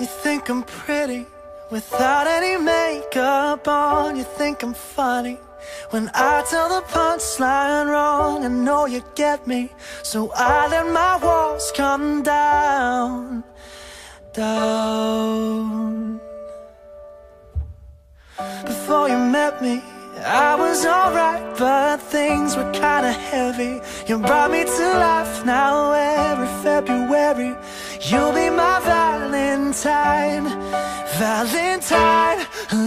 You think I'm pretty without any makeup on. You think I'm funny when I tell the punchline wrong. I know you get me, so I let my walls come down, down. Before you met me, I was alright, but things were kinda heavy. You brought me to life now every February. You'll be my Valentine, Valentine.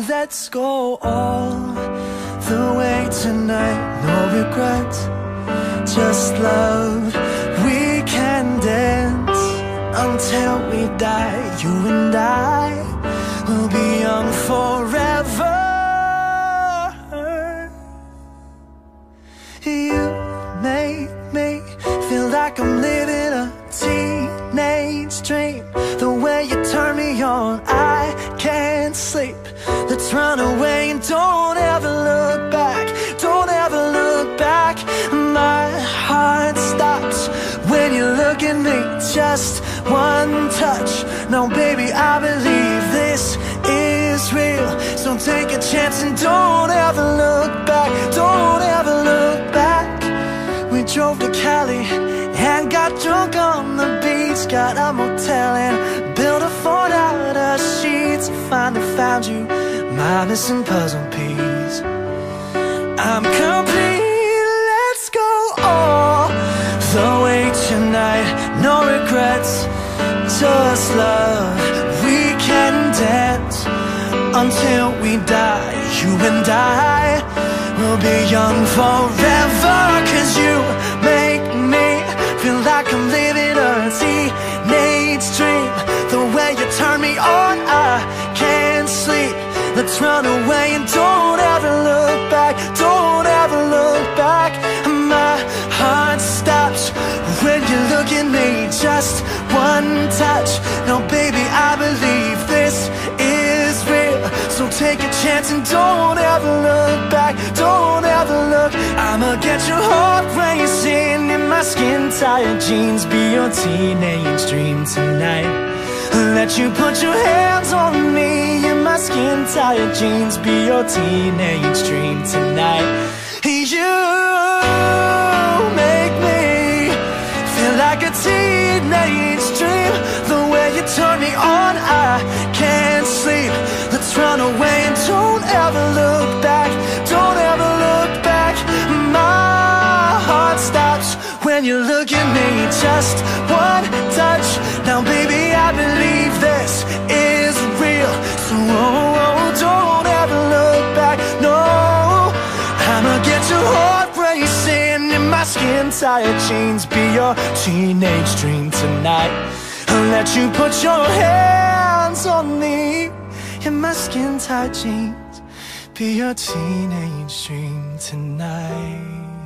Let's go all the way tonight. No regrets, just love. We can dance until we die. You and I will be young forever. You make me feel like I'm living sleep. Let's run away and don't ever look back. Don't ever look back. My heart stops when you look at me. Just one touch. Now, baby, I believe this is real. So take a chance and don't ever look back. Don't ever look back. We drove to Cali and got drunk on the beach. Got a motel and built a fort sheets. Finally found you, my missing puzzle piece. I'm complete. Let's go all the way tonight. No regrets, just love. We can dance until we die. You and I will be young forever. Cause you make me feel like I'm living a teenage dream. Run away and don't ever look back. Don't ever look back. My heart stops when you look at me. Just one touch. Now, baby, I believe this is real. So take a chance and don't ever look back. Don't ever look. I'ma get your heart racing in my skin tight jeans. Be your teenage dream tonight. Let you put your hands on me in my skin tight jeans. Be your teenage dream tonight. You make me feel like a teenage dream. The way you turn me on, I can't sleep. Let's run away and don't ever look back. When you look at me. Just one touch. Now, baby, I believe this is real. So, oh, oh, don't ever look back. No, I'ma get your heart racing in my skin tight jeans. Be your teenage dream tonight. I'll let you put your hands on me in my skin tight jeans. Be your teenage dream tonight.